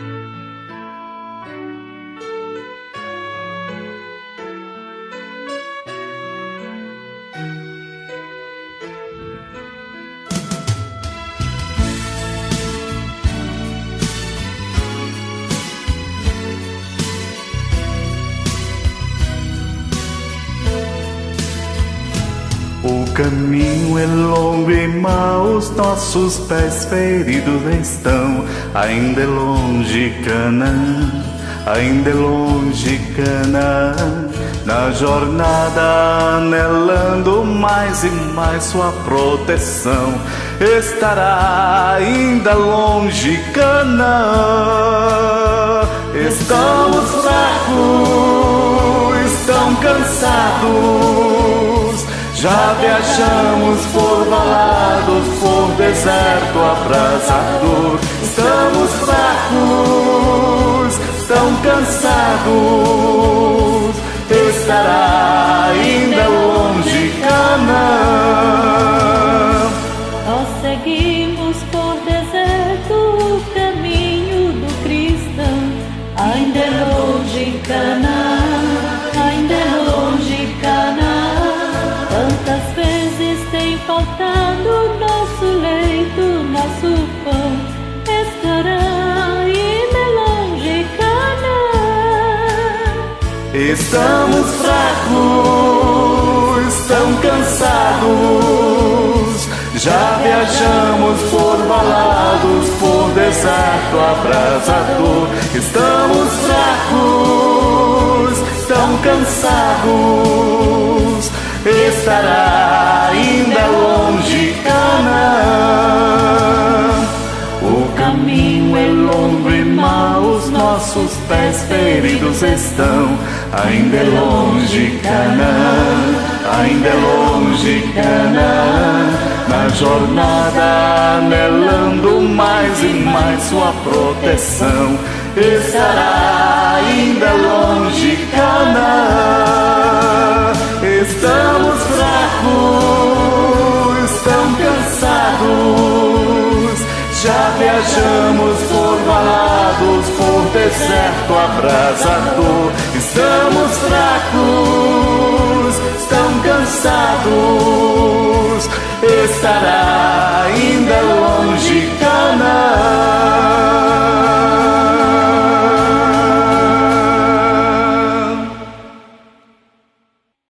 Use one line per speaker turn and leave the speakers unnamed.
Thank you. O caminho é longo e maus, nossos pés feridos estão. Ainda é longe Canaã, ainda é longe Canaã. Na jornada anelando mais e mais sua proteção. Estará ainda longe Canaã. Estamos fracos, estão cansados já viajamos por valados, por deserto abrasador. Estamos fracos, tão cansados. Estamos fracos, tão cansados. Já viajamos por balados, por deserto abrasador. Estamos fracos, tão cansados. Estará ainda longe nossos pés feridos estão. Ainda é longe Canaã, ainda é longe Canaã. Na jornada anelando mais e mais sua proteção. Estará ainda longe Canaã. Estamos fracos, tão cansados. Já viajamos por deserto abrasador. Estamos fracos, tão cansados. Estará